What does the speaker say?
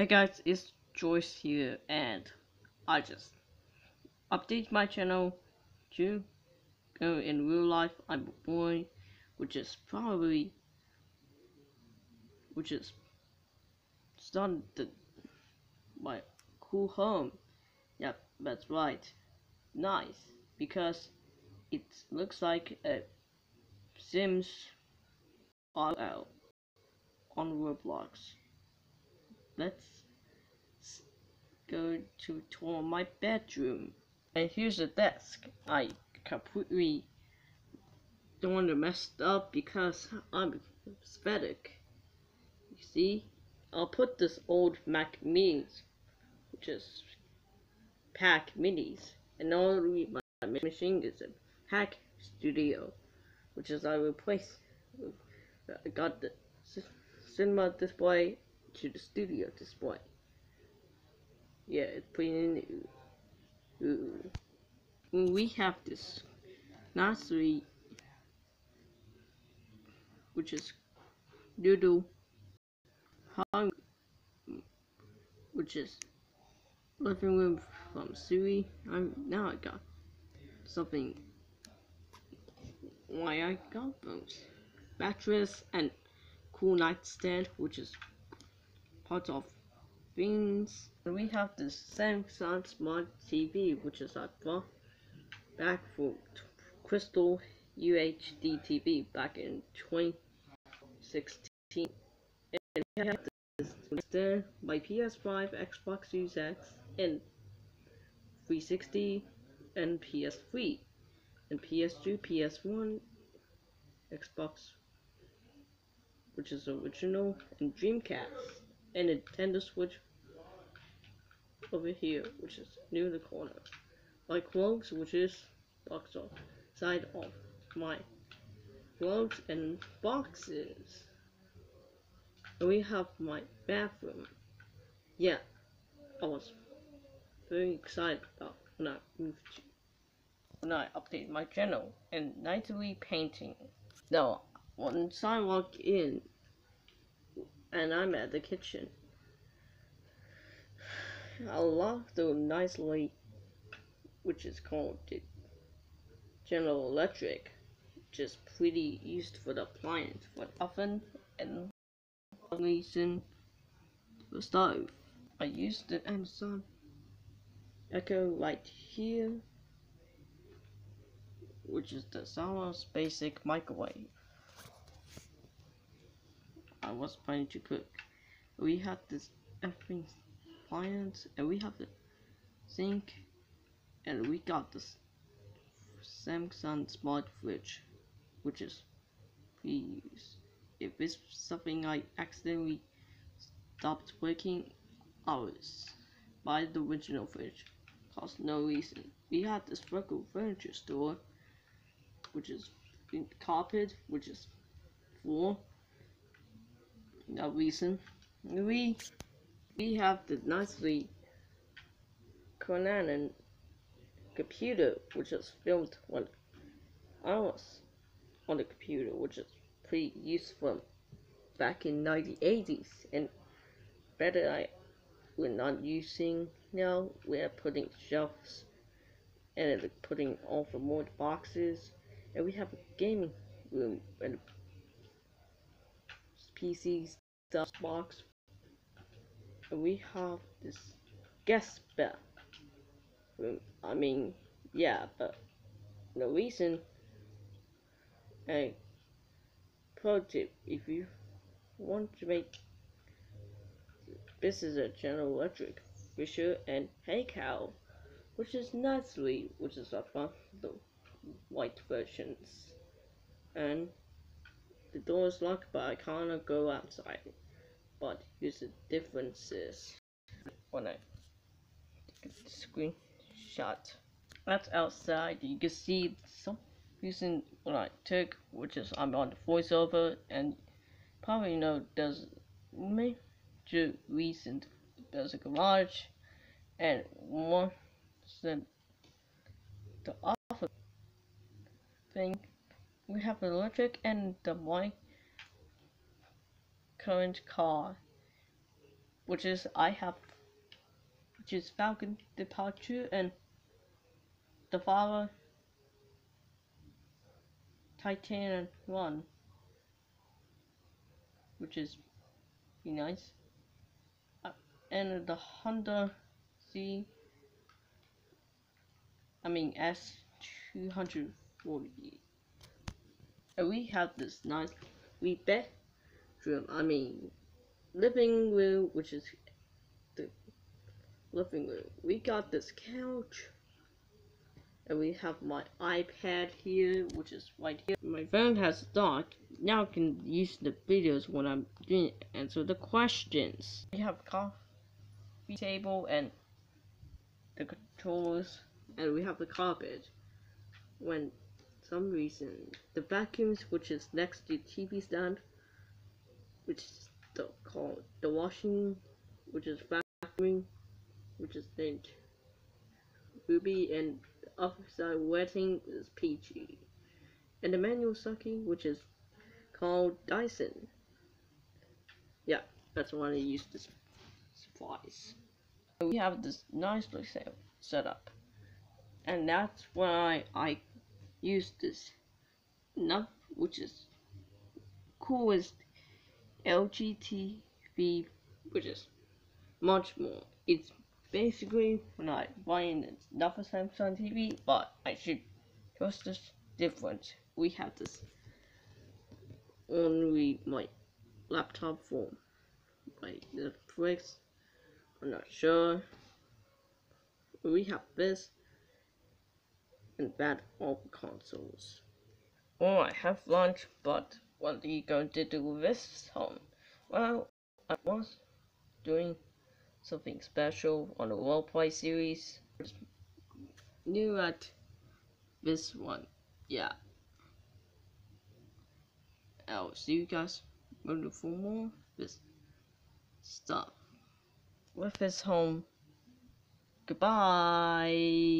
Hey guys, it's Joyce here, and I just update my channel to go in real life. I'm a boy, which is probably, which is started my cool home. Yep, that's right. Nice, because it looks like a Sims RL on Roblox let's go to tour my bedroom. And here's the desk. I completely don't want to mess up because I'm aesthetic. You see? I'll put this old Mac Minis, which is Pack Minis, and all my machine is a Hack Studio, which is I replace. I got the cinema display to the studio display. Yeah, it's pretty new. Ooh. We have this nursery, which is Doodle Hung, which is living room from Sui. I'm now I got something. Why I got those mattress and cool nightstand, which is part of things. We have the Samsung Smart TV, which is our back for Crystal UHD TV back in 2016. And we have this my PS5, Xbox Series X, and 360, and PS3, and PS2, PS1, Xbox, which is original, and Dreamcast and Nintendo Switch over here, which is near the corner. My clothes, which is box off side of my clothes and boxes. And we have my bathroom. Yeah, I was very excited about when I moved to, when I updated my channel and nightly painting. Now, once I walk in, and I'm at the kitchen. I love the nicely, which is called the General Electric, which is pretty used for the appliance, the oven and reason the stove. I used the Amazon Echo right here, which is the Sonos basic microwave. I was planning to cook. We have this everything appliance and we have the sink and we got this Samsung smart fridge which is please. If it's something I accidentally stopped working was buy the original fridge. Cost no reason. We had this local furniture store which is carpet which is floor no reason. We we have the nicely Conan and computer which is filmed when I was on the computer which is pretty useful back in 1980s and better I we're not using now we're putting shelves and putting all the more boxes. And we have a gaming room and PCs stuff box. And We have this guest bed. Mm, I mean, yeah, but the reason a pro tip if you want to make this is a General Electric Fisher and Hey-Cow, which is nicely, which is a fun the white versions, and the door is locked, but I can't go outside. But here's the differences. When I take a screenshot, that's outside. You can see some reason when I took, which is I'm on the voiceover, and probably know there's major reason. There's a garage, and one the the other thing we have an electric and the white current car which is I have, which is Falcon Departure and the father Titan One, which is be nice, uh, and the Honda C. I mean S two hundred forty. And we have this nice we I mean living room, which is the living room. We got this couch and we have my iPad here, which is right here. My phone has dock. Now I can use the videos when I'm doing answer the questions. We have coffee table and the controllers, and we have the carpet. When some reason the vacuums, which is next to the TV stand, which is the called the washing, which is vacuuming, which is named Ruby and the officer wetting is peachy. And the manual sucking, which is called Dyson. Yeah, that's why I use this supplies. We have this nice set setup. And that's why I use this enough which is LG TV which is much more. It's basically I buying another Samsung TV, but I should just this different. We have this only my laptop for my Netflix. I'm not sure. We have this and bad all consoles. Oh, I have lunch, but what are you going to do this home? Well, I was doing something special on the roleplay series. New at this one, yeah. I'll see you guys later for more this stuff with this home. Goodbye.